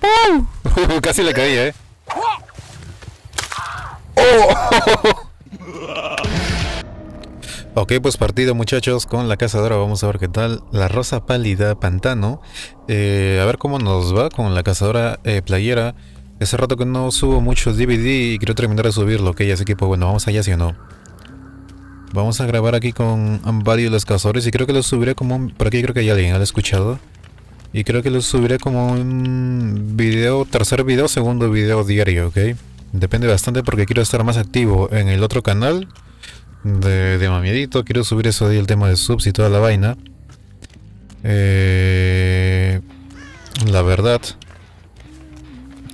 Casi le caía, eh. ¡Oh! Ok, pues partido muchachos con la cazadora, vamos a ver qué tal. La rosa pálida pantano. Eh, a ver cómo nos va con la cazadora eh, playera. Hace rato que no subo muchos DVD y quiero terminar de subirlo, ok, así que pues bueno, vamos allá si o no. Vamos a grabar aquí con varios de los cazadores y creo que los subiré como un... Por aquí creo que hay alguien, ¿lo escuchado? Y creo que los subiré como un video, tercer video, segundo video diario, ¿ok? Depende bastante porque quiero estar más activo en el otro canal de, de Mamiedito. Quiero subir eso ahí, el tema de subs y toda la vaina. Eh, la verdad.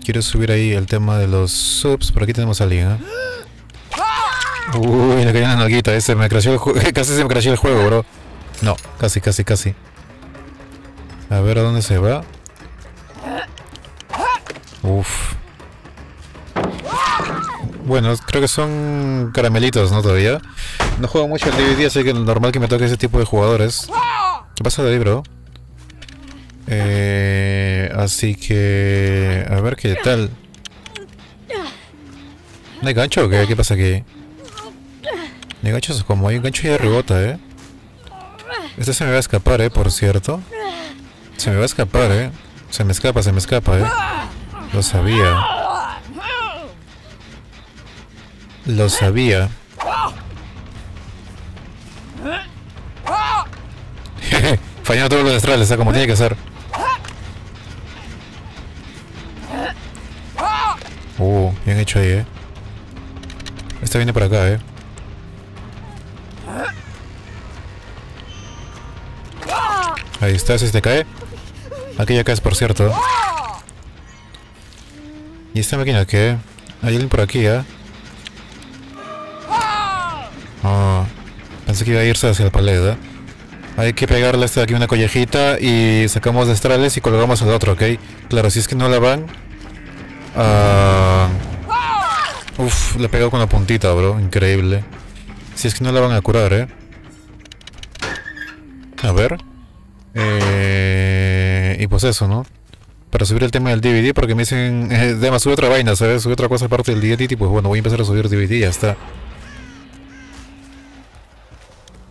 Quiero subir ahí el tema de los subs. Por aquí tenemos a alguien, ¿eh? Uy, le cayó una nalguita. Ese me creció el casi se me creció el juego, bro. No, casi, casi, casi. A ver a dónde se va. Uf. Bueno, creo que son caramelitos, ¿no? Todavía. No juego mucho el DVD, así que normal que me toque ese tipo de jugadores. ¿Qué pasa de ahí, bro? Eh, así que... A ver qué tal. ¿No hay gancho o qué? ¿Qué pasa aquí? ¿No hay ganchos como hay un gancho y rebota, eh? Este se me va a escapar, eh, por cierto. Se me va a escapar, eh. Se me escapa, se me escapa, eh. Lo sabía. Lo sabía. Fallando todos los destrales, como tiene que ser. Uh, bien hecho ahí, eh. Este viene por acá, eh. Ahí está, si te cae. Aquí ya caes, por cierto. ¿Y esta máquina qué? Hay alguien por aquí, ¿eh? Oh, pensé que iba a irse hacia la pared, ¿eh? Hay que pegarle a este de aquí una collejita y sacamos destrales y colgamos al otro, ¿ok? Claro, si es que no la van... Uh... Uf, le pegado con la puntita, bro. Increíble. Si es que no la van a curar, ¿eh? A ver. Eh... Pues eso, ¿no? Para subir el tema del DVD, porque me dicen... Eh, Dema, sube otra vaina, ¿sabes? Sube otra cosa aparte del DVD y pues bueno, voy a empezar a subir DVD y ya está.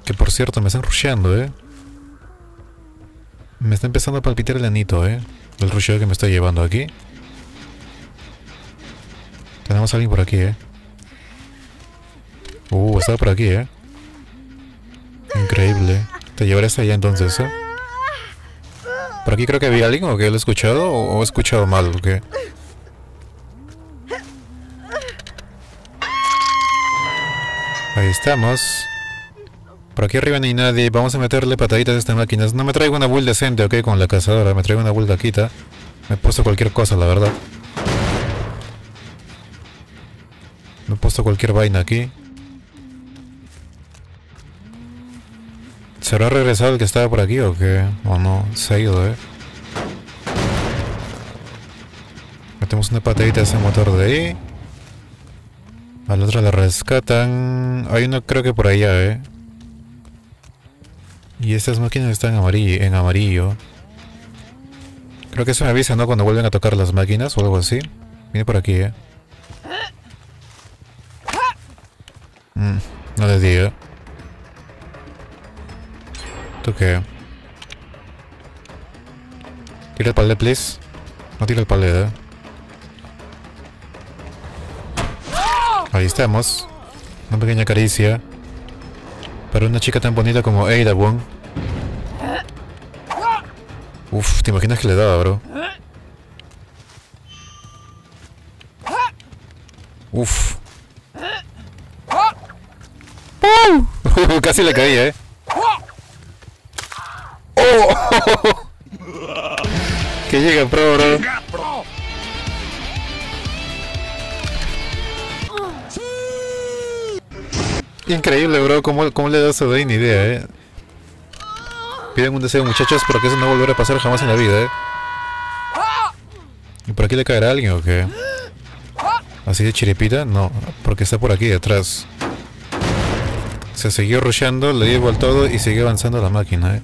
Que por cierto, me están rusheando, ¿eh? Me está empezando a palpitar el anito, ¿eh? El rusheo que me está llevando aquí. Tenemos a alguien por aquí, ¿eh? Uh, estaba por aquí, ¿eh? Increíble. Te llevaré hasta allá entonces, ¿eh? Por aquí creo que había alguien o que lo he escuchado o, he escuchado mal, ¿o qué? Ahí estamos. Por aquí arriba ni nadie. Vamos a meterle pataditas a estas máquinas. No me traigo una build decente, ok, con la cazadora. Me traigo una build vaquita. Me he puesto cualquier cosa, la verdad. Me he puesto cualquier vaina aquí. ¿Se habrá regresado el que estaba por aquí o qué? O no, se ha ido, eh. Metemos una patadita a ese motor de ahí. Al otro la rescatan. Hay uno creo que por allá, eh. Y estas máquinas están en amarillo, en amarillo. Creo que eso me avisa, ¿no? Cuando vuelven a tocar las máquinas o algo así. Viene por aquí, ¿eh? Mm, no les digo. ¿Tú qué? Tira el palet, please. No tira el palet, ¿eh? Ahí estamos. Una pequeña caricia. Para una chica tan bonita como Ada Wong. Uf, ¿te imaginas que le daba, bro? Uf. Casi le caí, eh. Increíble, bro. ¿Cómo, cómo le das a Ni idea, eh? Piden un deseo, muchachos, pero que eso no volverá a pasar jamás en la vida, eh. ¿Y por aquí le caerá alguien o qué? ¿Así de chiripita? No, porque está por aquí detrás. Se siguió rusheando, le llevo al todo y sigue avanzando la máquina, eh.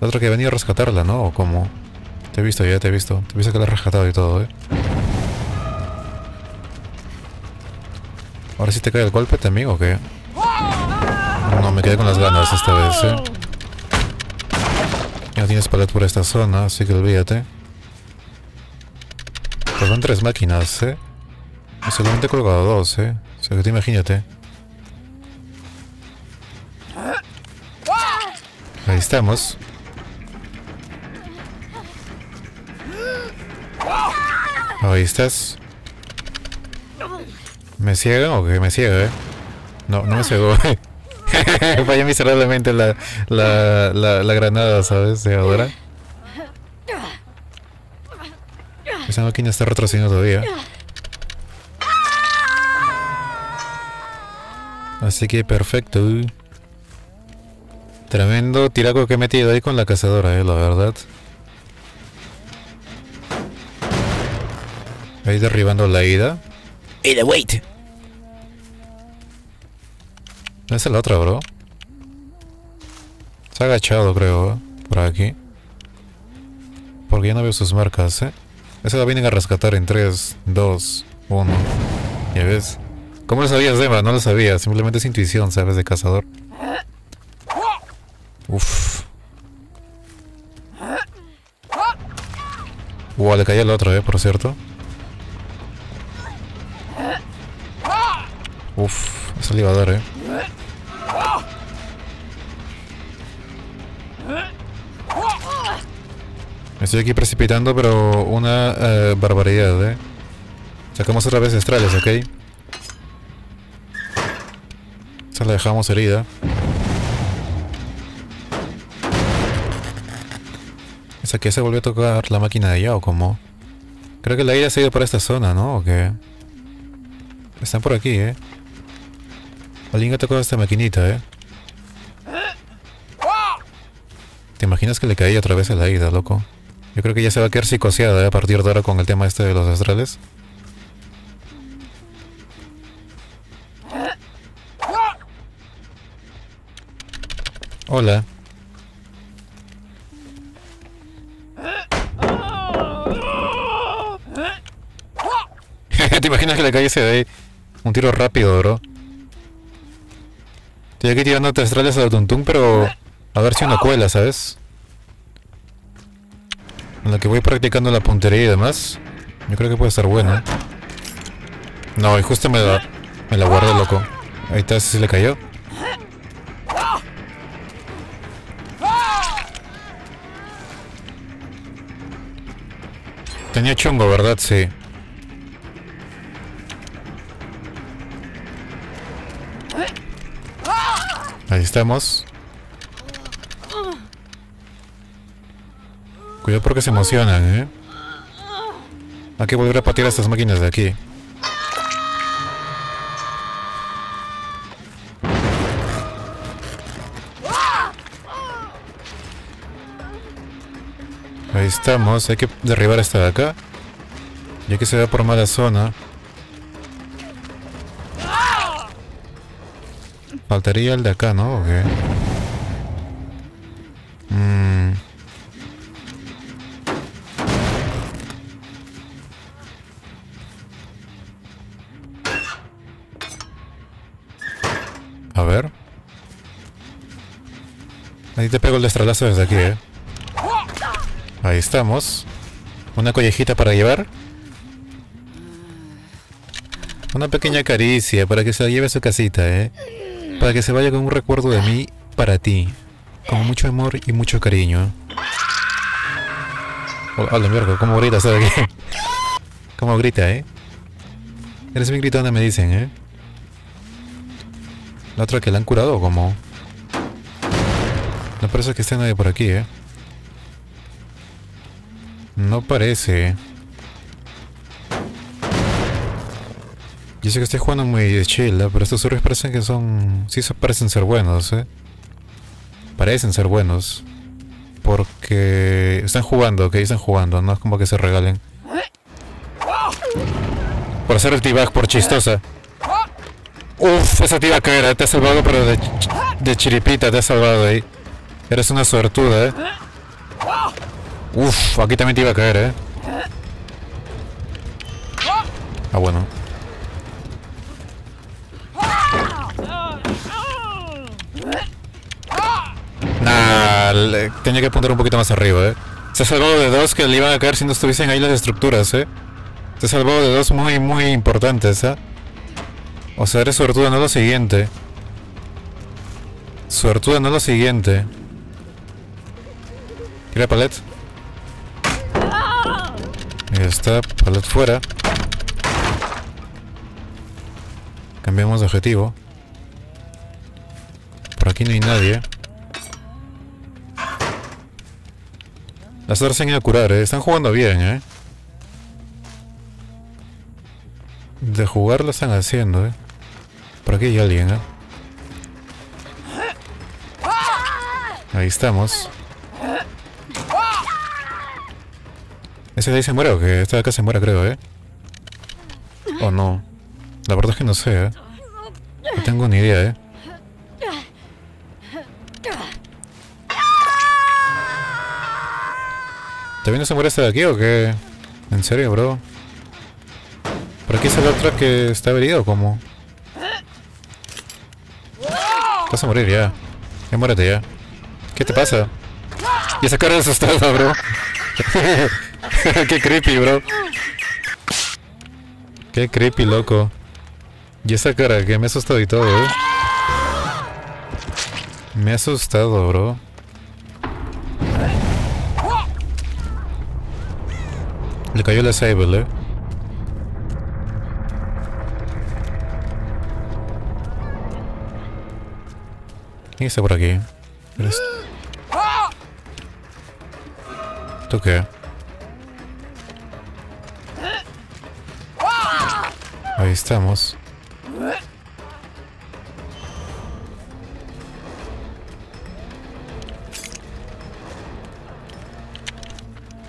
La otra que venía a rescatarla, ¿no? ¿O cómo? Te he visto ya, te he visto. Te he visto que lo has rescatado y todo, eh. Ahora sí te cae el golpe también o qué? No, me quedé con las ganas esta vez, eh. Ya tienes palet por esta zona, así que olvídate. Pues son tres máquinas, eh. Y solamente he colgado dos, eh. O sea que te imagínate. Ahí estamos. Ahí estás. ¿Me ciega o qué? Me ciega, eh? No, no me ciego. Falla miserablemente la, la, la, la, granada, ¿sabes? De ahora. Esa máquina está retrocediendo todavía. Así que perfecto. Tremendo tiraco que he metido ahí con la cazadora, eh, la verdad. Ahí derribando la ida. Ida, wait. Esa es la otra, bro. Se ha agachado, creo, ¿eh? por aquí. Porque ya no veo sus marcas, ¿eh? Esa la vienen a rescatar en 3, 2, 1. Ya ves. ¿Cómo lo sabías, Dema? No lo sabía. Simplemente es intuición, ¿sabes? De cazador. Uf. Wow, le caía el otro, ¿eh? Por cierto. Uf, es le a dar, eh. Me estoy aquí precipitando, pero una eh, barbaridad, eh. Sacamos otra vez estrales, ¿ok? Esta la dejamos herida. ¿Esa que se volvió a tocar la máquina de allá o cómo? Creo que la ida se ha ido por esta zona, ¿no? ¿O qué? Están por aquí, ¿eh? Alguien ha esta maquinita, ¿eh? ¿Te imaginas que le caía otra vez a la ida, loco? Yo creo que ya se va a quedar psicoseada ¿eh? a partir de ahora con el tema este de los astrales. Hola. ¿Te imaginas que le cayese de ahí? Un tiro rápido, bro. Estoy aquí tirando astrales a la Tuntun, pero a ver si una cuela, ¿sabes? En la que voy practicando la puntería y demás. Yo creo que puede estar buena. No, y justo me la, me la loco. Ahí está, si le cayó. Tenía chungo, ¿verdad? Sí. Ahí estamos. Cuidado porque se emocionan, ¿eh? Hay que volver a patear a estas máquinas de aquí. Ahí estamos, hay que derribar esta de acá. Ya que se va por mala zona. Faltaría el de acá, ¿no? ¿O? Mm. A ver. Ahí te pego el destralazo desde aquí, ¿eh? Ahí estamos. Una collejita para llevar. Una pequeña caricia para que se lleve a su casita, ¿eh? Para que se vaya con un recuerdo de mí para ti. Con mucho amor y mucho cariño. Oh, la mierda, cómo grita, ¿sabes qué? Cómo grita, ¿eh? Eres muy gritona, me dicen, ¿eh? La otra que la han curado, como. No parece que esté nadie por aquí, ¿eh? No parece. Yo sé que estoy jugando muy chill, ¿eh? pero estos héroes parecen que son... Sí parecen ser buenos, ¿eh? Parecen ser buenos. Porque están jugando, ok, están jugando, no es como que se regalen. Por hacer el t por chistosa. Uf, esa tía era, te ha salvado pero de, de chiripita, te ha salvado ahí. Eres una suertuda, eh. Uf, aquí también te iba a caer, eh. Ah, bueno. Nah, tenía que apuntar un poquito más arriba, eh. Se salvó de dos que le iban a caer si no estuviesen ahí las estructuras, eh. Se salvó de dos muy, muy importantes, eh. O sea, eres suertudo, no lo siguiente. Suertudo, no lo siguiente. Tira palet. Ahí está, palet fuera. Cambiamos de objetivo. Por aquí no hay nadie. Las otras se han curar, ¿eh? Están jugando bien, ¿eh? De jugar lo están haciendo, ¿eh? Por aquí hay alguien, ¿eh? Ahí estamos. ¿Ese de ahí se muere o qué? Este de acá se muere, creo, ¿eh? ¿O no? La verdad es que no sé, ¿eh? No tengo ni idea, ¿eh? ¿También no se muere este de aquí o qué? ¿En serio, bro? ¿Por aquí es el otro que está herido o cómo? Vas a morir ya. Ya muérete ya. ¿Qué te pasa? Y esa cara asustada, bro. Qué creepy, bro. Qué creepy, loco. Y esa cara que me ha asustado y todo, eh. Me ha asustado, bro. Le cayó la Sable, eh. ¿Quién está por aquí? ¿Tú qué? Ahí estamos.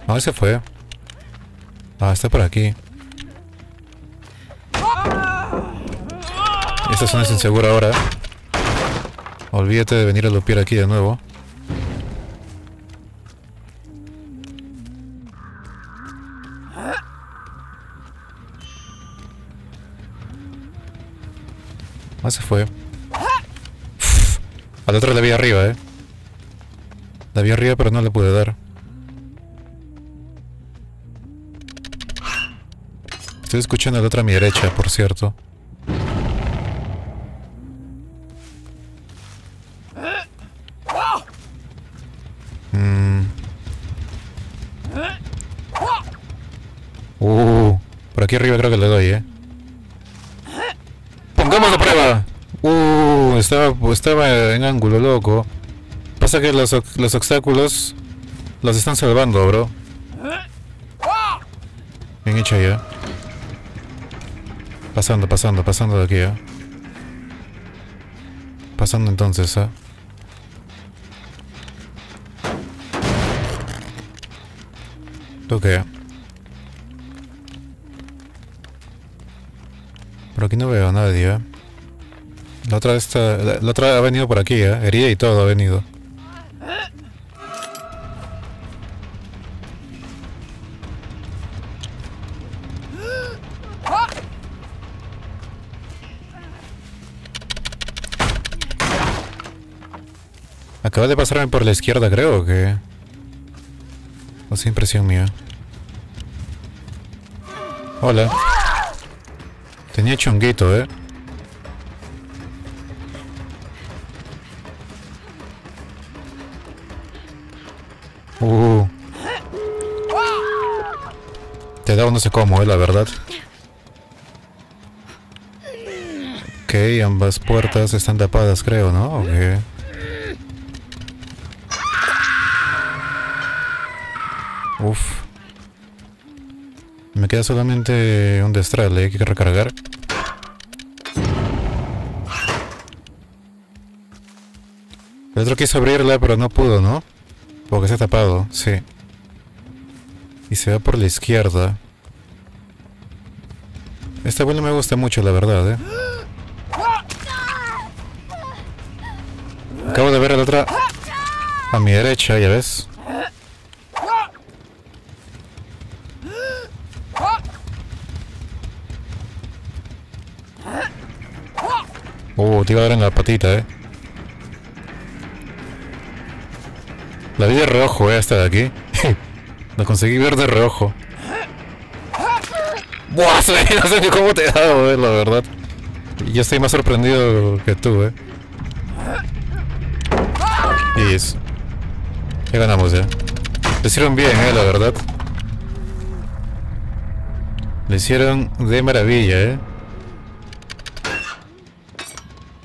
Ah, se fue. Ah, está por aquí. Esta zona es insegura ahora. Olvídate de venir a lupiar aquí de nuevo. Ah, se fue. Al otro le vi arriba, eh. La vi arriba pero no le pude dar. Estoy escuchando al otro a mi derecha, por cierto. aquí arriba creo que le doy, ¿eh? Pongamos la prueba. Uh, estaba, estaba en ángulo, loco. Pasa que los, los obstáculos los están salvando, bro. Bien hecho ya. Pasando, pasando, pasando de aquí, ¿eh? Pasando entonces, ¿eh? ¿Tú qué? Por aquí no veo a nadie, ¿eh? La otra, está, la, otra ha venido por aquí, ¿eh? Herida y todo ha venido. Acaba de pasarme por la izquierda, creo, que... O es impresión mía. Hola. Tenía chonguito, eh. Uh. Te da no sé cómo, eh, la verdad. Ok, ambas puertas están tapadas, creo, ¿no? Ok. Uf. Me queda solamente un destral, ¿eh? hay que recargar. El otro quiso abrirla, pero no pudo, ¿no? Porque se ha tapado, sí. Y se va por la izquierda. Esta vuelo me gusta mucho, la verdad, ¿eh? Acabo de ver a la otra a mi derecha, ya ves. Uh, te iba a dar en la patita, eh. La vi de reojo, eh, hasta de aquí. La conseguí ver de reojo. Buah, no sé ni cómo te he dado, eh, la verdad. Yo estoy más sorprendido que tú, eh. Y eso. Ya ganamos ya. Le hicieron bien, eh, la verdad. Le hicieron de maravilla, eh.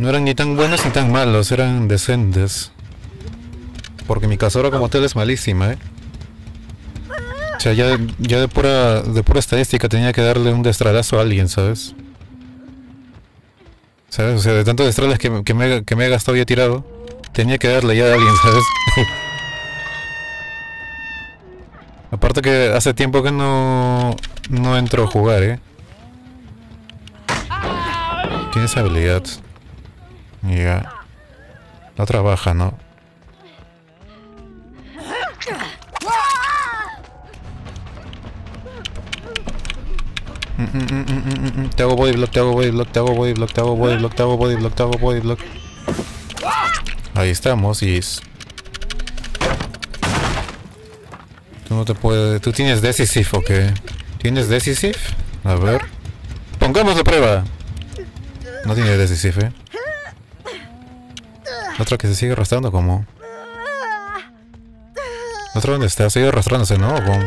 No eran ni tan buenos ni tan malos, eran decentes. Porque mi cazadora como tal es malísima, eh. O sea, ya, de pura de pura estadística tenía que darle un destralazo a alguien, ¿sabes? ¿Sabes? O sea, de tantos destrales que, que, me, que me he gastado y he tirado, tenía que darle ya a alguien, ¿sabes? Aparte que hace tiempo que no, no entro a jugar, ¿eh? Tienes habilidad. Ya. No trabaja, ¿no? Te hago body block, te hago body block, te hago body block, te hago body block, te hago body block, te hago body block. Ahí estamos y es... Tú no te puedes... ¿Tú tienes decisive o qué? ¿Tienes decisive? A ver. Pongamos la prueba. No tiene decisive, ¿eh? Otro que se sigue arrastrando como... ¿Otro dónde está? Sigue arrastrándose, ¿no? ¿O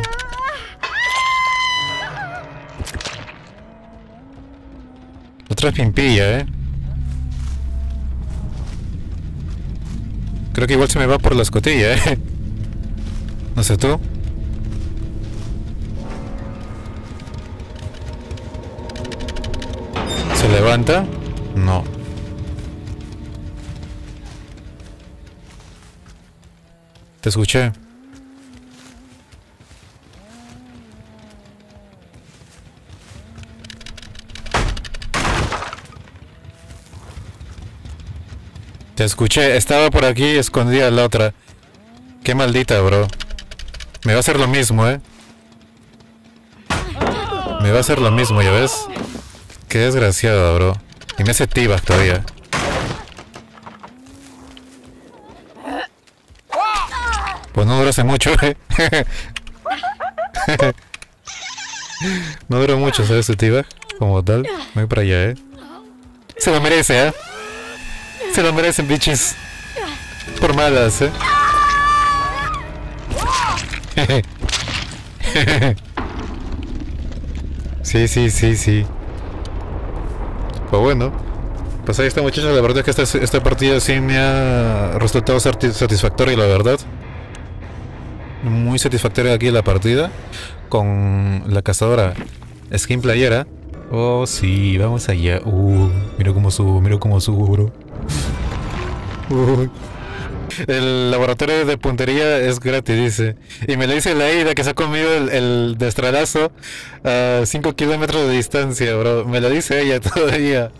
Otra es pimpilla, ¿eh? Creo que igual se me va por la escotilla, ¿eh? No sé tú. ¿Se levanta? No. Te escuché. Te escuché, estaba por aquí escondida la otra. Qué maldita, bro. Me va a hacer lo mismo, eh. Me va a hacer lo mismo, ¿ya ves? Qué desgraciado, bro. Y me hace tibas todavía. Pues no durase mucho, eh. no duró mucho, ¿sabes? Tiba. Como tal. Voy para allá, eh. Se lo merece, eh. Se lo merecen, bitches. Por malas, eh. sí, sí, sí, sí. Pues bueno. Pues ahí está muchachos, la verdad es que esta, esta partida sí me ha resultado satisfactoria, la verdad. Muy satisfactoria aquí la partida. Con la cazadora skin playera. Oh, sí, vamos allá. Uh, mira cómo subo, mira cómo subo, bro. El laboratorio de puntería es gratis, dice. Y me lo dice la Ida que se ha comido el, el destralazo a 5 kilómetros de distancia, bro. Me lo dice ella todavía.